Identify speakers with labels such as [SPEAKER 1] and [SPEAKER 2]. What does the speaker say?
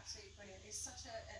[SPEAKER 1] absolutely brilliant. It's such a, a, a